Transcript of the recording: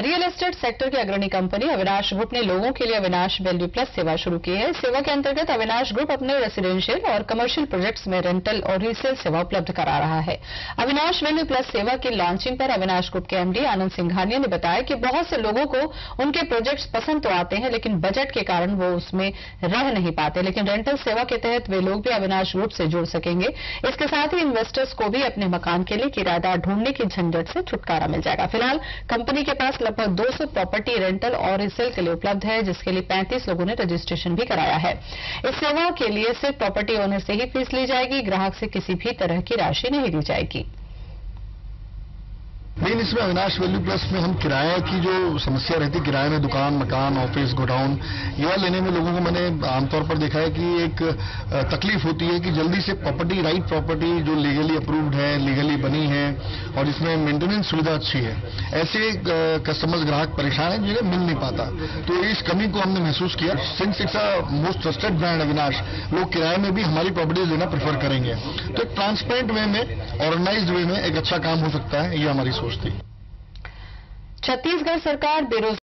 Real estate sector की अग्रणी company Avinash group ने लोगों के लिए अविनाश वैल्यू प्लस सेवा शुरू की है। सेवा के अंतर्गत अविनाश ग्रुप अपने रेसिडेंशियल और कमर्शियल प्रोजेक्ट्स में रेंटल और रीसेल सेवा उपलब्ध करा रहा है। अविनाश वैल्यू प्लस सेवा की लॉन्चिंग पर अविनाश ग्रुप के एमडी आनंद सिंघानिया ने बताया कि बहुत से लोगों को उनके प्रोजेक्ट्स पसंद तो आते हैं, लेकिन बजट के कारण वो उसमें रह नहीं पाते। लेकिन रेंटल सेवा के तहत वे लोग भी अविनाश ग्रुप से जुड़ सकेंगे। इसके साथ ही इन्वेस्टर्स को भी अपने मकान के लिए किराएदार ढूँढने की झंझट से छुटकारा मिल जाएगा। फ़िलहाल कंपनी के पास लगभग 200 प्रॉपर्टी रेंटल और रीसेल के लिए उपलब्ध है, जिसके लिए 35 लोगों ने रजिस्ट्रेशन भी कराया है। इस सेवा के लिए सिर्फ़ प्रॉपर्टी ओनर से ही फ़ीस ली जाएगी, ग्राहक से किसी भी तरह की राशि नहीं ली जाएगी। लेकिन इसमें अविनाश वैल्यू प्लस में हम किराए की जो समस्या रहती, किराए में दुकान, मकान ऑफ़िस गोडाउन यह लेने में लोगों को मैंने आमतौर पर देखा है कि एक तकलीफ़ होती है कि जल्दी से प्रॉपर्टी राइट प्रॉपर्टी जो लीगली अप्रूव्ड है और इसमें मेंटेनेंस सुविधा अच्छी है। ऐसे कस्टमर्स ग्राहक परेशान है जिन्हें मिल नहीं पाता। तो इस कमी को हमने महसूस किया। सिंह शिक्षा मोस्ट ट्रस्टेड ब्रांड अविनाश, लोग किराए में भी हमारी प्रॉपर्टीज़ लेना प्रेफर करेंगे। तो एक ट्रांसपेरेंट वे में ऑर्गेनाइज वे में एक अच्छा काम हो सकता है, ये हमारी सोच थी। छत्तीसगढ़ सरकार बेरोजगार